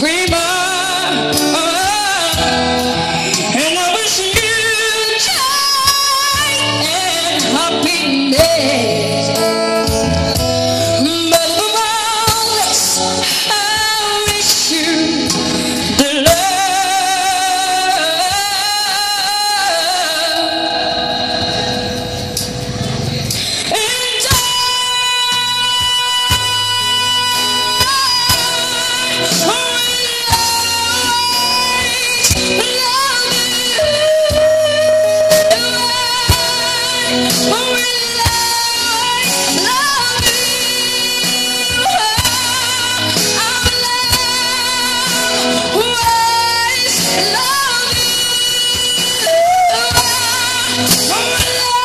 Please. Vamos lá!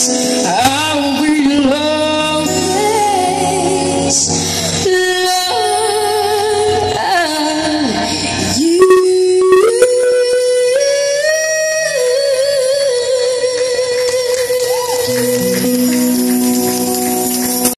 This